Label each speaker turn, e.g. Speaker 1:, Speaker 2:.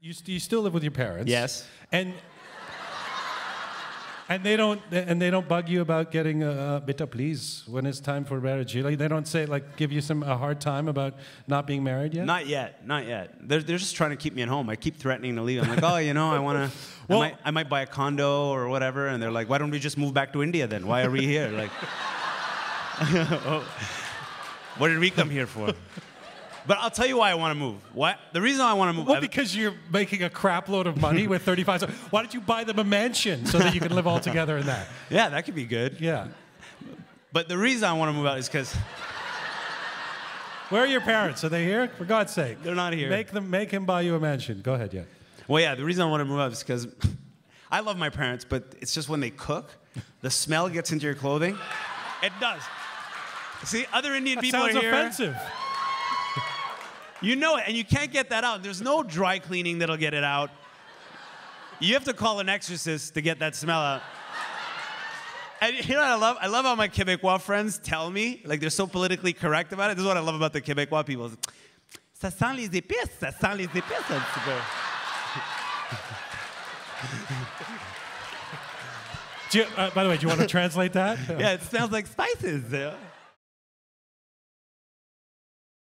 Speaker 1: You, st- you still live with your parents.
Speaker 2: Yes.
Speaker 1: And and they don't and they don't bug you about getting a, a please when it's time for marriage. Like, they don't say like give you some a hard time about not being married yet.
Speaker 2: Not yet, not yet. They're, they're just trying to keep me at home. I keep threatening to leave. I'm like, oh, you know, I want to,
Speaker 1: Well-
Speaker 2: I, might, I might buy a condo or whatever. And they're like, why don't we just move back to India then? Why are we here? Like, oh, what did we come here for? But I'll tell you why I want to move. What? The reason I want to move.
Speaker 1: well, because you're making a crap load of money with 35. So why don't you buy them a mansion so that you can live all together in that?
Speaker 2: yeah, that could be good.
Speaker 1: Yeah.
Speaker 2: But the reason I want to move out is because
Speaker 1: Where are your parents? Are they here? For God's sake.
Speaker 2: They're not here.
Speaker 1: Make them make him buy you a mansion. Go ahead, yeah.
Speaker 2: Well, yeah, the reason I want to move out is because I love my parents, but it's just when they cook, the smell gets into your clothing. It does. See, other Indian
Speaker 1: That
Speaker 2: people
Speaker 1: sounds
Speaker 2: are here.
Speaker 1: offensive.
Speaker 2: You know it, and you can't get that out. There's no dry cleaning that'll get it out. You have to call an exorcist to get that smell out. And you know what I love? I love how my Quebecois friends tell me, like they're so politically correct about it. This is what I love about the Quebecois people. Ça sent les épices, ça sent les épices un petit peu.
Speaker 1: Do you, uh, by the way, do you want to translate that?
Speaker 2: Yeah, it smells like spices. yeah.